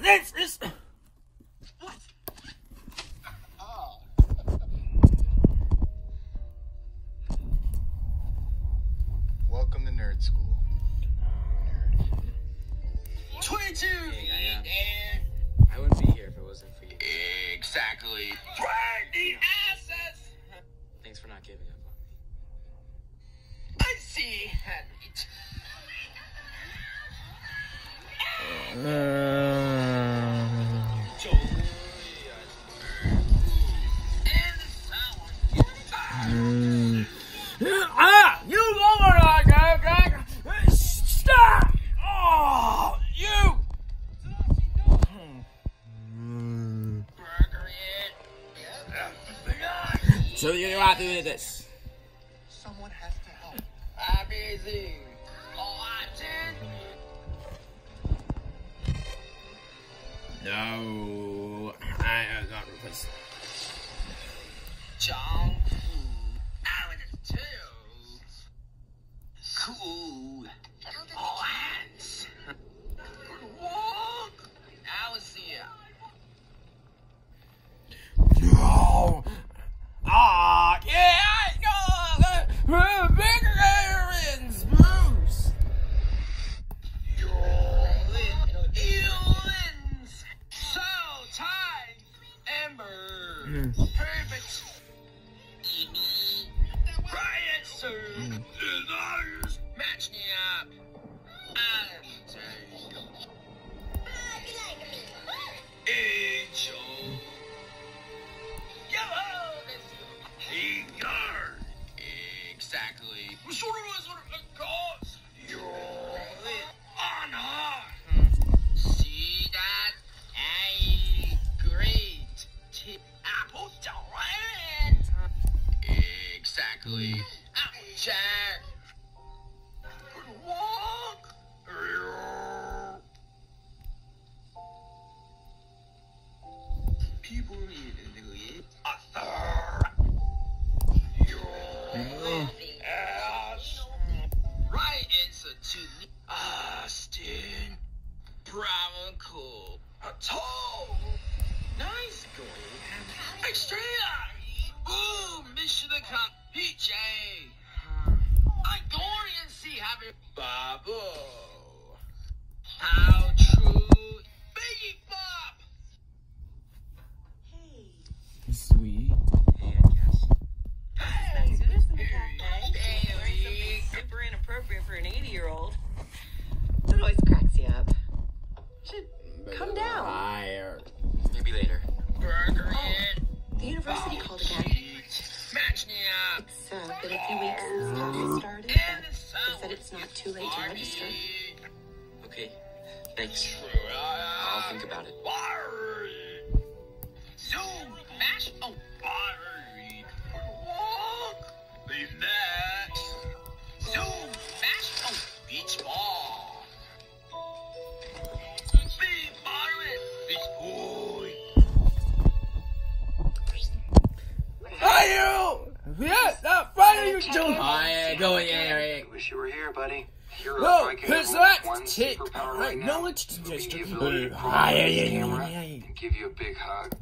This is. Welcome to Nerd School. Nerd. 22! Hey, I, I wouldn't be here if it wasn't for you. Exactly. Drag the asses! Thanks for not giving up. I see, Uh... this. Someone has to help. I'm busy. Watching. No, I am not replacing. John Cool. people need few weeks since started, but said it's not too late to register. Okay, thanks. I'll think about it. John Hayek. Go ahead, Eric. Wish you were here, buddy. Hero, no, who's that? Tick. Right know it's just. a Hi, Eric. Give you a big hug.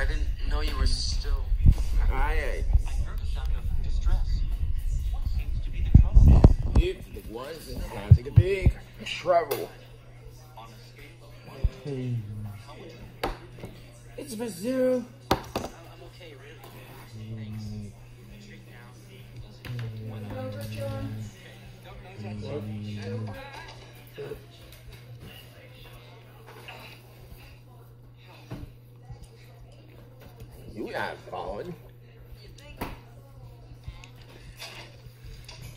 I didn't know you were still. I. Uh, I heard a sound of distress. What seems to be the trouble? It was like a big trouble. On a scale of one to ten. It's about zero. I'm okay, really. Thanks. Over, John. Okay. Don't,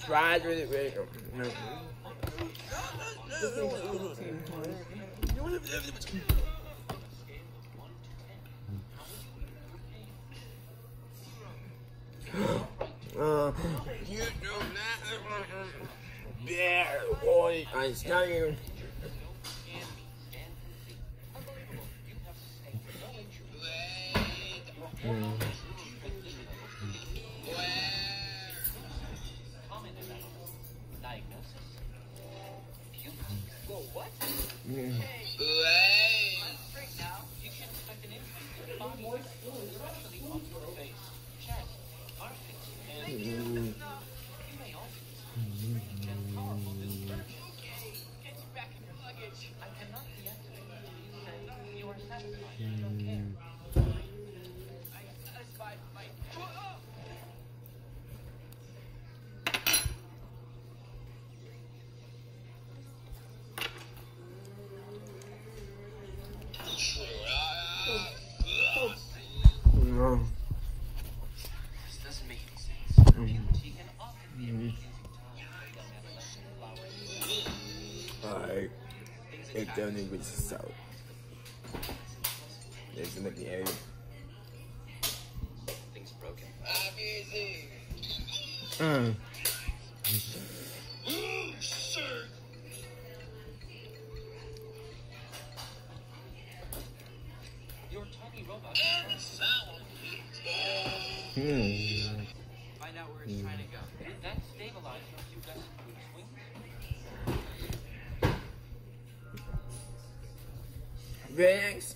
Try to really, really. No. Uh, you do not. Bear boy, I tell you. No. This doesn't make any sense. Alright. It doesn't the south. There's an area. Things broken. Mm. Hmm. Find out where it's trying to go. Baymax?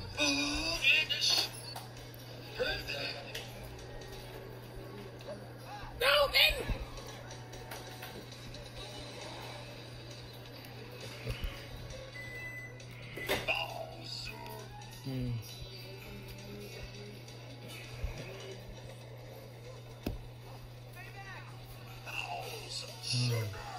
Mm. Mm.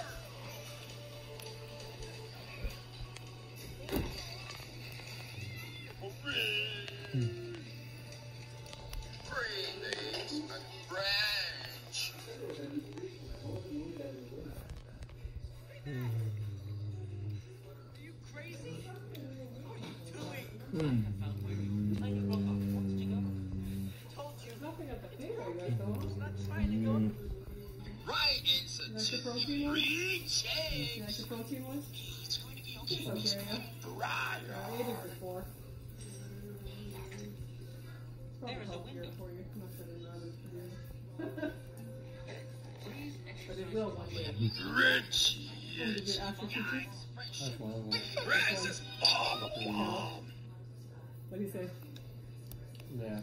Mm. Right, it's a That's the protein one? three That's change. the protein one? It's going to be okay. It's okay, yeah. Right. I ate it before. Probably healthier for you. Not that it matters to you. but it will one day. Rich. Oh, did you ask for teachers? That's one of them. Francis. What do you say? Yeah.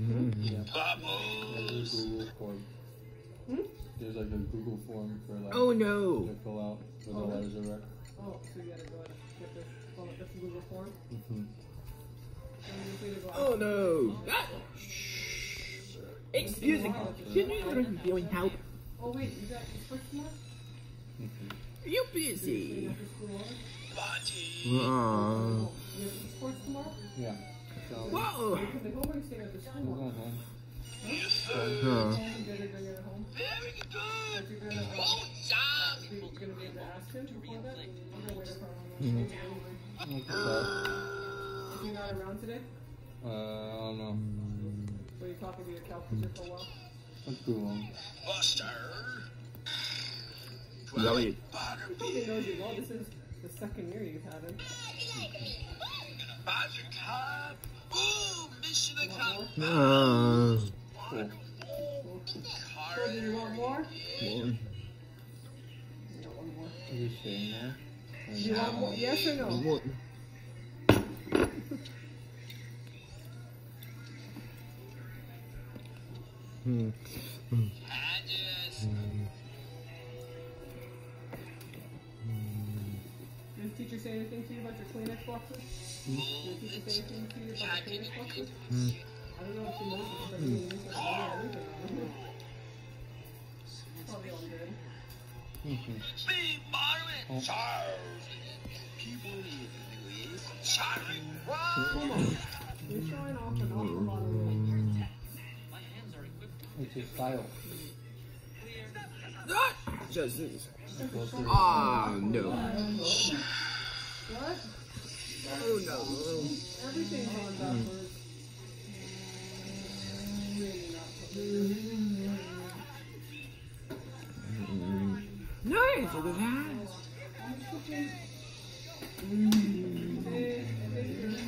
Mm-hmm. Hmm? There's like a Google form for like. Oh no. To fill out oh, the letters. Oh, so you gotta go and get this, well, Google form. Mm-hmm. Oh no! Ah! Excuse me, can you bring me help? Oh wait, you got your first one? Mm-hmm. You're busy. Oh. Yeah. Whoa! Yes, sir. Yeah. Very good. Well going to be. I'm going to wait for him. Not around today? Uh, Were you talking to your for a while? That's too long. Buster. He probably knows you well. This is the second year you've had him. Want accomplished. Uh, Cool. So do you want more? You don't want more. Are you staying there? Do you want more? Yes or no? what? Hmm. Did teacher say anything to you about your Kleenex boxes? Did your teacher say anything to you about your Kleenex boxes? Mm. I don't know if she knows this, but you said, yeah, leave it. Probably all good. Mm-hmm. Be Marvin! Oh. Charles! People! You're showing off an awful lot of. It's your style. Ah, no. What? Oh no. Everything's going backwards. Nice, look at that.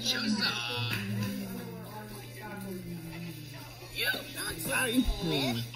Shoes on. You look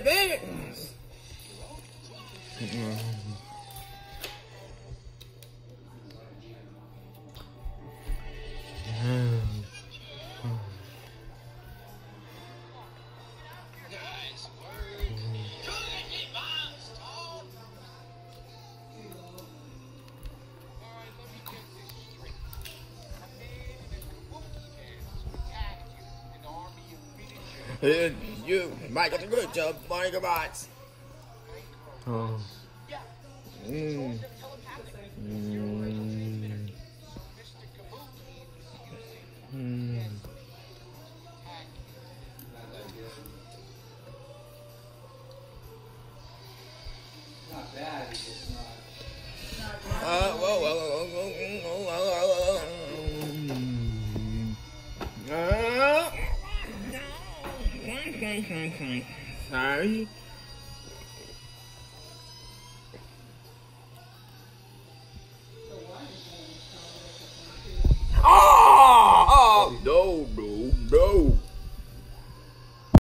baby. And you, Michael the Good Job, Barney Bots. Oh. Mm. Mm. Mm. Uh, well, well, well. Sorry.